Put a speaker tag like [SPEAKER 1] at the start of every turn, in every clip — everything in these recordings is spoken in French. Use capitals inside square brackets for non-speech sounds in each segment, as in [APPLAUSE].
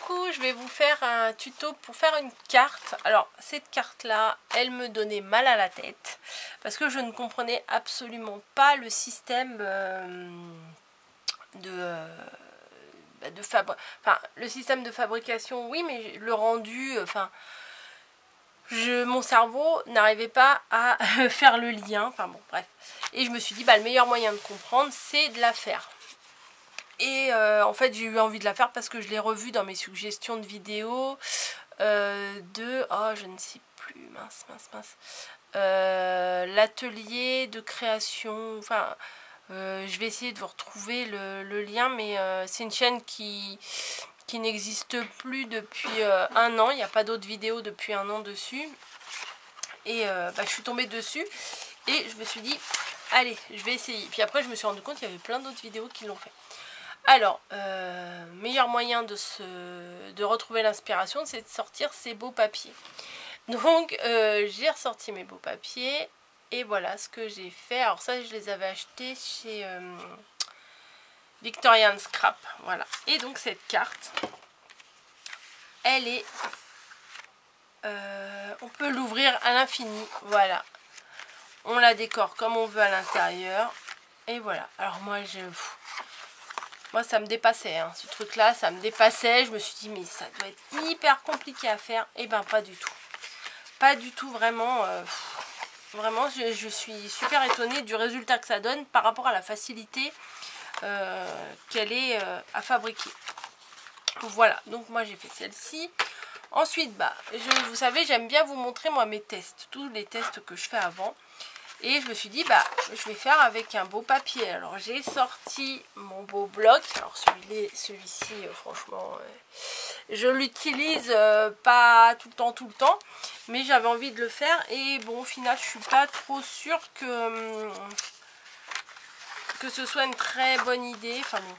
[SPEAKER 1] coup, je vais vous faire un tuto pour faire une carte. Alors, cette carte-là, elle me donnait mal à la tête parce que je ne comprenais absolument pas le système euh, de... Euh, de enfin, le système de fabrication, oui, mais le rendu, enfin, je, mon cerveau n'arrivait pas à [LAUGHS] faire le lien, enfin bon, bref. Et je me suis dit, bah, le meilleur moyen de comprendre, c'est de la faire. Et euh, en fait, j'ai eu envie de la faire parce que je l'ai revue dans mes suggestions de vidéos euh, de... Oh, je ne sais plus, mince, mince, mince. Euh, l'atelier de création, enfin... je vais essayer de vous retrouver le, lien, mais c'est une chaîne qui, qui n'existe plus depuis un an. Il n'y a pas d'autres vidéos depuis un an dessus. Et bah, je suis tombée dessus et je me suis dit, allez, je vais essayer. Puis après, je me suis rendu compte qu'il y avait plein d'autres vidéos qui l'ont fait. Alors, euh, meilleur moyen de, retrouver l'inspiration, c'est de sortir ses beaux papiers. Donc, euh, j'ai ressorti mes beaux papiers. Et voilà ce que j'ai fait. Alors ça, je les avais achetés chez euh, Victorian Scrap. Voilà. Et donc, cette carte, elle est... on peut l'ouvrir à l'infini. Voilà. On la décore comme on veut à l'intérieur. Et voilà. Alors moi, je... Moi, ça me dépassait, hein. ce truc-là, ça me dépassait. Je me suis dit, mais ça doit être hyper compliqué à faire. Et eh ben, pas du tout. Pas du tout, vraiment. Euh, vraiment, je, suis super étonnée du résultat que ça donne par rapport à la facilité euh, qu'elle est euh, à fabriquer. Voilà, donc moi j'ai fait celle-ci. Ensuite, bah, vous savez, j'aime bien vous montrer moi mes tests, tous les tests que je fais avant. Et je me suis dit, bah, je vais faire avec un beau papier. Alors, j'ai sorti mon beau bloc. Alors, celui-ci, euh, franchement, euh, je l'utilise euh, pas tout le temps, tout le temps. Mais j'avais envie de le faire. Et bon, au final, je suis pas trop sûre que, hum, que ce soit une très bonne idée. Enfin bon,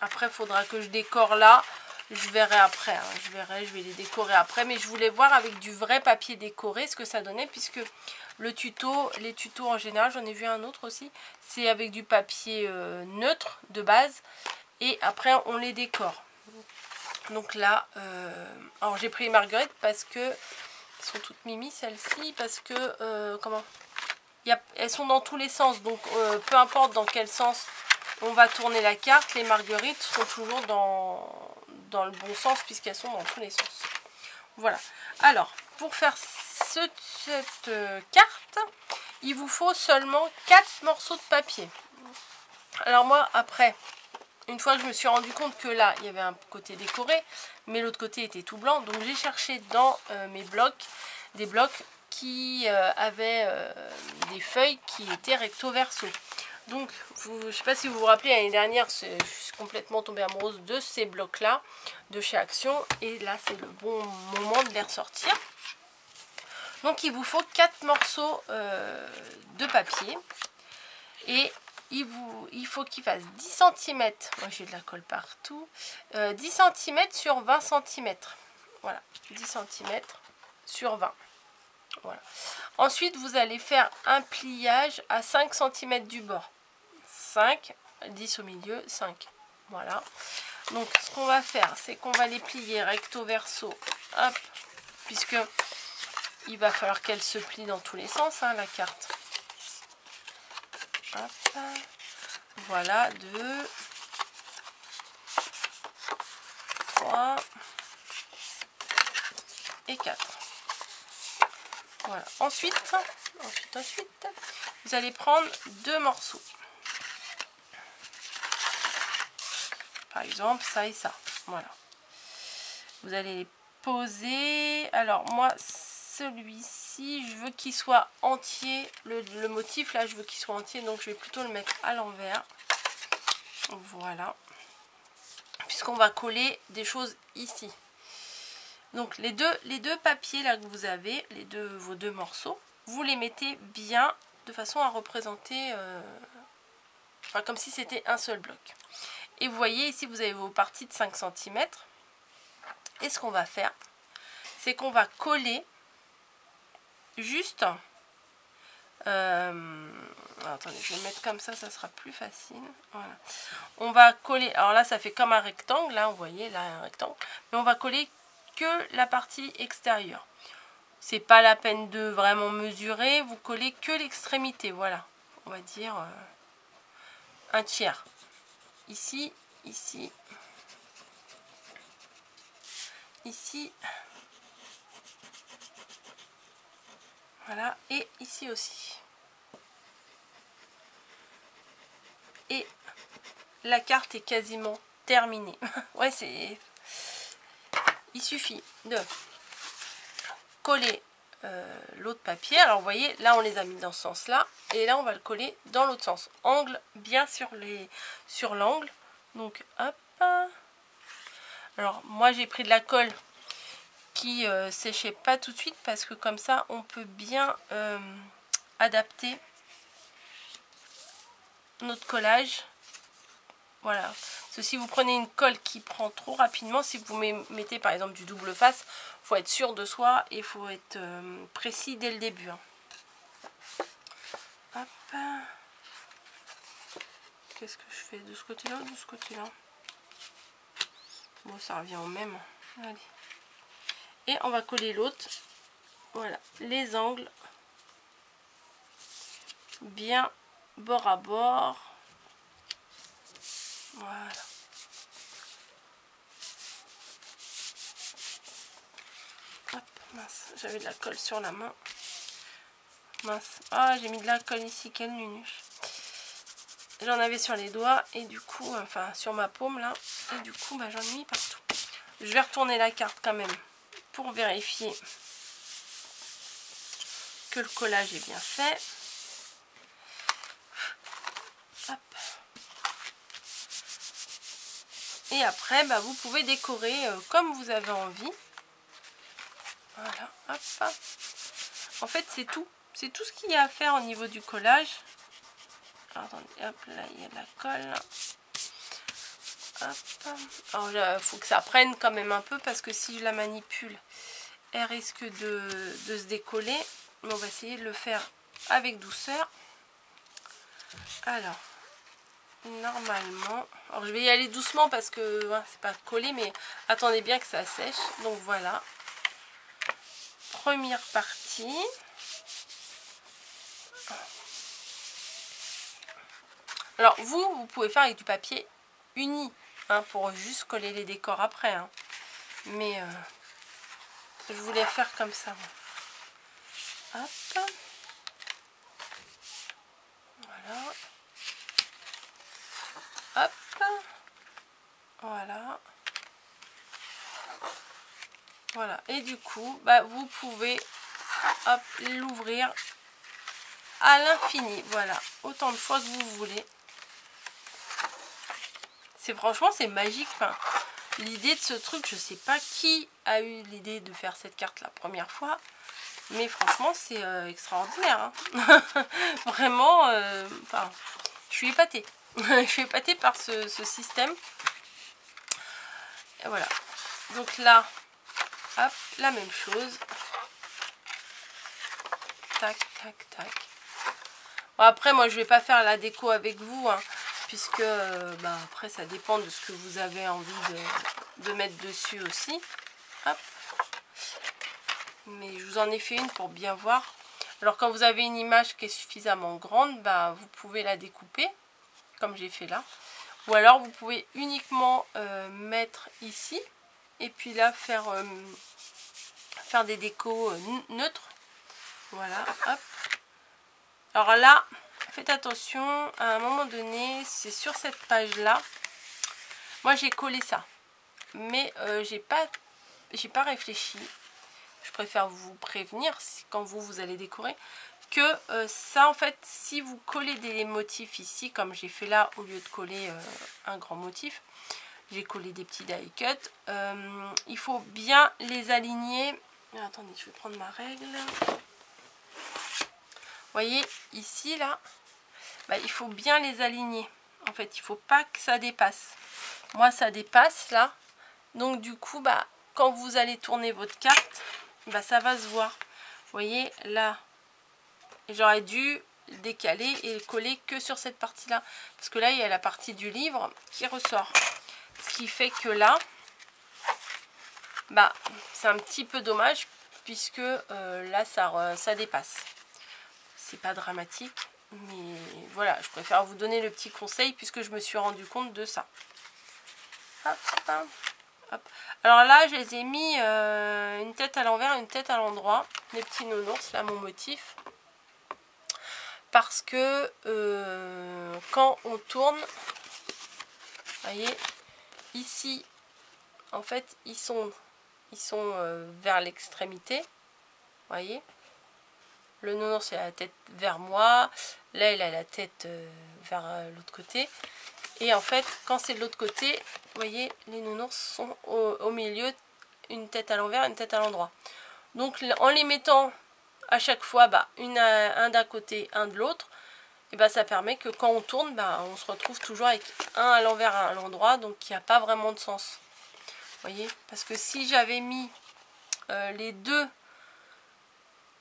[SPEAKER 1] après, il faudra que je décore là. Je verrai après, hein. je verrai, je vais les décorer après. Mais je voulais voir avec du vrai papier décoré ce que ça donnait. Puisque le tuto, les tutos en général, j'en ai vu un autre aussi. C'est avec du papier euh, neutre de base. Et après, on les décore. Donc là, euh, alors j'ai pris les marguerites parce que... Elles sont toutes mimi celles-ci. Parce que, euh, comment? Elles sont dans tous les sens. Donc peu importe dans quel sens on va tourner la carte, les marguerites sont toujours dans, dans le bon sens puisqu'elles sont dans tous les sens. Voilà. Alors, pour faire cette euh, carte, il vous faut seulement 4 morceaux de papier. Alors moi, après, une fois que je me suis rendu compte que là, il y avait un côté décoré, mais l'autre côté était tout blanc, donc j'ai cherché dans euh, mes blocs des blocs qui euh, avaient des feuilles qui étaient recto verso. Donc, je ne sais pas si vous vous rappelez, l'année dernière, je suis complètement tombée amoureuse de ces blocs-là, de chez Action. Et là, c'est le bon moment de les ressortir. Donc, il vous faut 4 morceaux euh, de papier. Et il, vous, il faut qu'il fasse 10 cm. Moi, j'ai de la colle partout. 10 euh, cm sur 20 cm. Voilà, 10 cm sur 20 voilà. Ensuite, vous allez faire un pliage à 5 cm du bord. 5, 10 au milieu, 5. Voilà. Donc ce qu'on va faire, c'est qu'on va les plier recto verso. Puisque il va falloir qu'elle se plie dans tous les sens, hein, la carte. Voilà, 2, 3 et 4. Voilà. Ensuite, ensuite, ensuite, vous allez prendre deux morceaux. Par exemple, ça et ça. Voilà. Vous allez les poser. Alors, moi, celui-ci, je veux qu'il soit entier. Le, motif, là, je veux qu'il soit entier. Donc, je vais plutôt le mettre à l'envers. Voilà. Puisqu'on va coller des choses ici. Donc, les deux, les deux papiers, là, que vous avez, les deux, vos deux morceaux, vous les mettez bien de façon à représenter... Euh, enfin, comme si c'était un seul bloc. Et vous voyez ici, vous avez vos parties de 5 cm. Et ce qu'on va faire, c'est qu'on va coller juste Euh, attendez, je vais mettre comme ça, ça sera plus facile. Voilà. On va coller, alors là ça fait comme un rectangle, là vous voyez, là un rectangle. Mais on va coller que la partie extérieure. C'est pas la peine de vraiment mesurer, vous collez que l'extrémité, voilà. On va dire euh, un tiers. Ici, ici, ici. Voilà, et ici aussi. Et la carte est quasiment terminée. [LAUGHS] ouais, c'est... Il suffit de coller euh, l'autre papier. Alors, vous voyez, là, on les a mis dans ce sens-là. Et là, on va le coller dans l'autre sens. Angle bien sur les sur l'angle. Donc, hop. Alors, moi, j'ai pris de la colle qui euh, séchait pas tout de suite parce que comme ça, on peut bien euh, adapter notre collage. Voilà. Parce que si vous prenez une colle qui prend trop rapidement, si vous mettez par exemple du double face, faut être sûr de soi et faut être euh, précis dès le début. Hein. Qu'est-ce que je fais de ce côté-là ou de ce côté-là? Bon, ça revient au même. Et on va coller l'autre. Voilà, les angles bien bord à bord. Voilà. Hop, mince, j'avais de la colle sur la main. Mince. Ah, j'ai mis de la colle ici, quelle nunuche. J'en avais sur les doigts et du coup, enfin sur ma paume là, et du coup, bah, j'en ai mis partout. Je vais retourner la carte quand même pour vérifier que le collage est bien fait. Et après, bah, vous pouvez décorer euh, comme vous avez envie. Voilà, hop. En fait, c'est tout. C'est tout ce qu'il y a à faire au niveau du collage. hop, là, il y a de la colle. Alors, il faut que ça prenne quand même un peu parce que si je la manipule, elle risque de, de se décoller. Mais on va essayer de le faire avec douceur. Alors, normalement. Alors je vais y aller doucement parce que c'est pas collé, mais attendez bien que ça sèche. Donc voilà. Première partie. Alors vous, vous pouvez faire avec du papier uni hein, pour juste coller les décors après. Hein. Mais euh, je voulais faire comme ça. Hop. Voilà. Hop. Voilà. Voilà. Et du coup, bah, vous pouvez l'ouvrir à l'infini. Voilà. Autant de fois que vous voulez. Franchement, c'est magique. L'idée de ce truc, je sais pas qui a eu l'idée de faire cette carte la première fois. Mais franchement, c'est euh, extraordinaire. Hein. [LAUGHS] Vraiment, euh, enfin, je suis épatée. [LAUGHS] je suis épatée par ce, système. Et voilà. Donc là, la même chose. Tac, tac, tac. Après, moi, je vais pas faire la déco avec vous, hein, puisque bah, après, ça dépend de ce que vous avez envie de, mettre dessus aussi. Mais je vous en ai fait une pour bien voir. Alors, quand vous avez une image qui est suffisamment grande, bah, vous pouvez la découper comme j'ai fait là. Ou alors vous pouvez uniquement euh, mettre ici et puis là faire, euh, faire des décos euh, neutres. Voilà, hop. Alors là, faites attention, à un moment donné, c'est sur cette page là. Moi j'ai collé ça, mais j'ai pas, pas réfléchi. Je préfère vous prévenir quand vous, vous allez décorer que euh, ça en fait si vous collez des motifs ici comme j'ai fait là au lieu de coller euh, un grand motif j'ai collé des petits die cut euh, il faut bien les aligner attendez je vais prendre ma règle vous voyez ici là bah, il faut bien les aligner. En fait il faut pas que ça dépasse. Moi ça dépasse là. Donc du coup bah quand vous allez tourner votre carte bah ça va se voir. Vous voyez là j'aurais dû décaler et coller que sur cette partie là parce que là il y a la partie du livre qui ressort. Ce qui fait que là bah c'est un petit peu dommage puisque euh, là ça, ça dépasse. C'est pas dramatique mais voilà je préfère vous donner le petit conseil puisque je me suis rendu compte de ça. Alors là je les ai mis euh, une tête à l'envers une tête à l'endroit. Les petits nounours là mon motif. Parce que euh, quand on tourne voyez ici en fait ils sont ils sont euh, vers l'extrémité. Voyez? Le nounours a la tête vers moi. Là il a la tête euh, vers l'autre côté. Et en fait quand c'est de l'autre côté vous voyez les nounours sont au milieu une tête à l'envers une tête à l'endroit. Donc en les mettant à chaque fois bah, un d'un côté, un de l'autre, et bah, ça permet que quand on tourne, bah, on se retrouve toujours avec un à l'envers, un à l'endroit, donc il n'y a pas vraiment de sens. Vous voyez? Parce que si j'avais mis euh, les deux,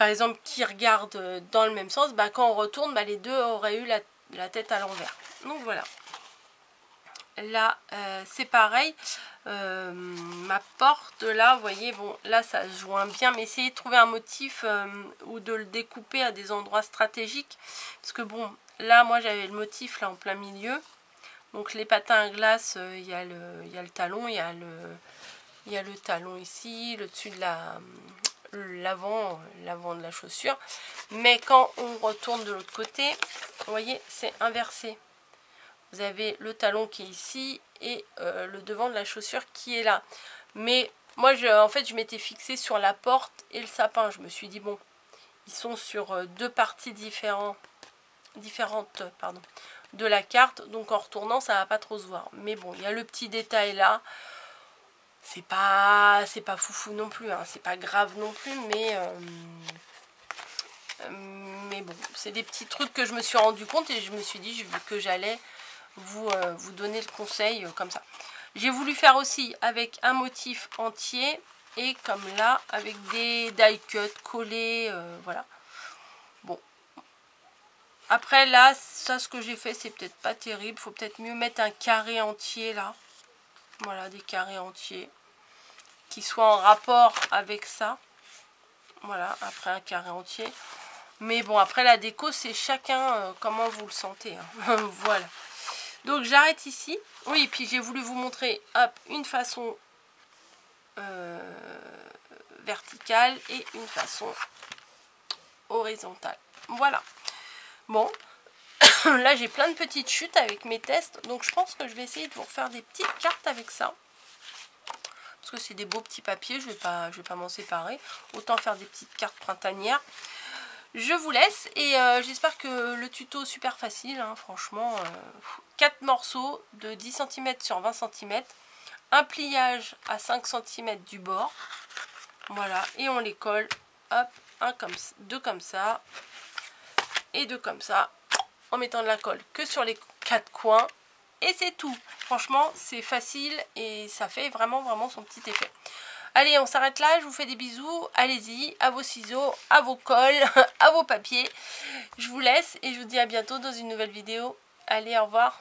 [SPEAKER 1] par exemple, qui regardent dans le même sens, bah, quand on retourne, bah, les deux auraient eu la, tête à l'envers. Donc voilà. Là, euh, c'est pareil. Euh, ma porte, là, vous voyez, bon, là, ça se joint bien. Mais essayez de trouver un motif euh, ou de le découper à des endroits stratégiques. Parce que, bon, là, moi, j'avais le motif, là, en plein milieu. Donc, les patins à glace, il y, a le, talon, il y y a le talon ici, le dessus de la l'avant l'avant de la chaussure mais quand on retourne de l'autre côté vous voyez c'est inversé vous avez le talon qui est ici et euh, le devant de la chaussure qui est là. Mais moi, je, en fait, je m'étais fixée sur la porte et le sapin. Je me suis dit, bon, ils sont sur euh, deux parties différentes, différentes pardon, de la carte. Donc en retournant, ça va pas trop se voir. Mais bon, il y a le petit détail là. C'est pas, c'est pas foufou non plus. Hein. C'est pas grave non plus, mais... Euh, mais bon, c'est des petits trucs que je me suis rendu compte et je me suis dit que j'allais vous, euh, vous donner le conseil euh, comme ça. J'ai voulu faire aussi avec un motif entier et comme là avec des die cut collés, euh, voilà. Bon. Après là, ça ce que j'ai fait c'est peut-être pas terrible. Faut peut-être mieux mettre un carré entier là. Voilà, des carrés entiers qui soient en rapport avec ça. Voilà, après un carré entier. Mais bon, après la déco, c'est chacun comment vous le sentez. Hein. [LAUGHS] voilà. Donc j'arrête ici. Oui, puis j'ai voulu vous montrer hop, une façon euh, verticale et une façon horizontale. Voilà. Bon, [COUGHS] là j'ai plein de petites chutes avec mes tests. Donc je pense que je vais essayer de vous refaire des petites cartes avec ça. Que c'est des beaux petits papiers, je ne vais pas, pas m'en séparer. Autant faire des petites cartes printanières. Je vous laisse et euh, j'espère que le tuto super facile, hein, franchement, 4 euh, morceaux de 10 cm sur 20 cm, un pliage à 5 cm du bord, voilà, et on les colle, hop, un comme, deux comme ça, et deux comme ça, en mettant de la colle que sur les quatre coins, et c'est tout. Franchement, c'est facile et ça fait vraiment, vraiment son petit effet. Allez, on s'arrête là. Je vous fais des bisous. Allez-y, à vos ciseaux, à vos cols, [LAUGHS] à vos papiers. Je vous laisse et je vous dis à bientôt dans une nouvelle vidéo. Allez, au revoir.